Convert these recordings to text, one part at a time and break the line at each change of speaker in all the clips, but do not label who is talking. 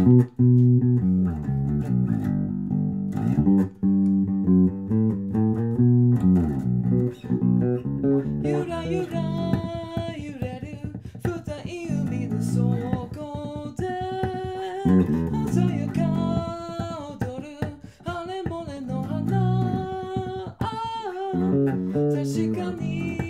ゆらゆら揺れる二い海の底で鮮やか踊るあれもれの花ああ確かに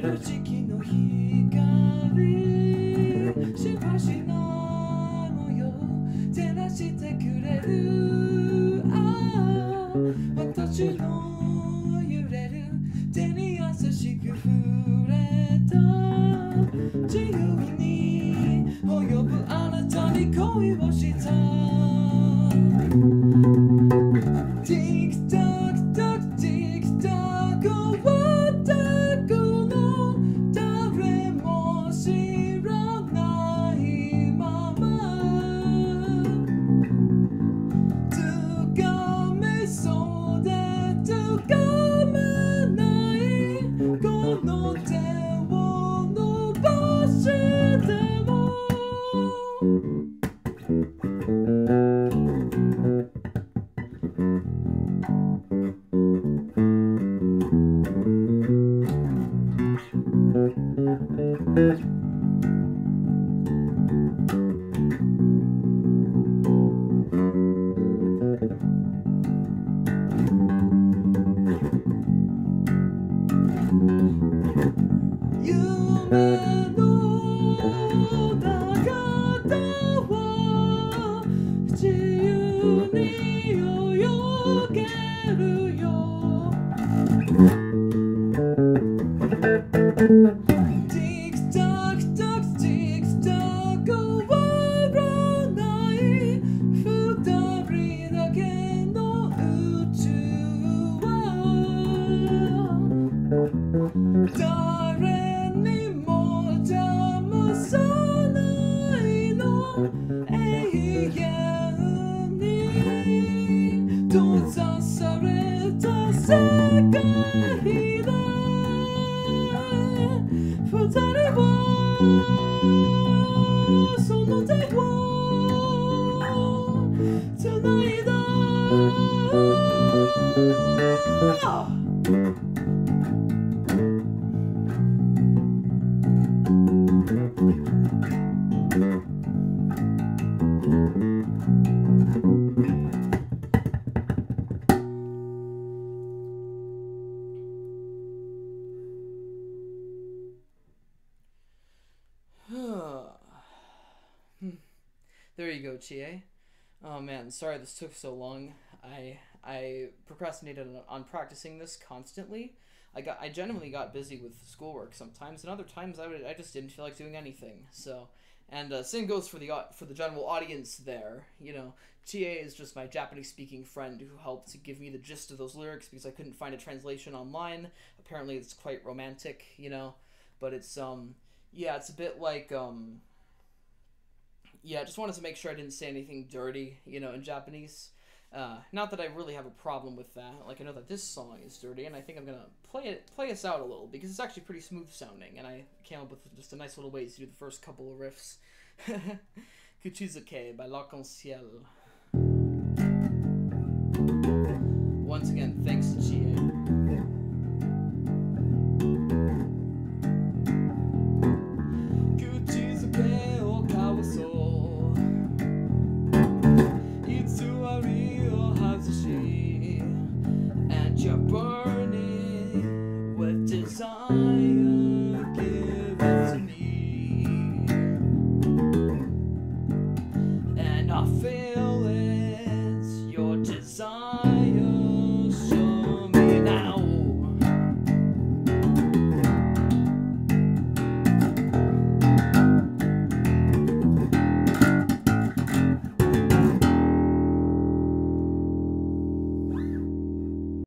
時期の光しばしの模様照らしてくれるああ私の揺れる手に優しく触れた自由に及ぶあなたに恋をした。You. Tick tock tock tick tock 終わら There you go, Chie. Oh man, sorry this took so long. I I procrastinated on, on practicing this constantly. I got I genuinely got busy with schoolwork sometimes, and other times I would I just didn't feel like doing anything. So, and uh, same goes for the for the general audience there. You know, Chie is just my Japanese speaking friend who helped to give me the gist of those lyrics because I couldn't find a translation online. Apparently, it's quite romantic, you know, but it's um yeah, it's a bit like um yeah, I just wanted to make sure I didn't say anything dirty, you know, in Japanese. Uh, not that I really have a problem with that. Like I know that this song is dirty, and I think I'm gonna play it, play us out a little because it's actually pretty smooth sounding, and I came up with just a nice little ways to do the first couple of riffs. Kuchizuke by L'Arc-en-Ciel. Once again, thanks. i Feel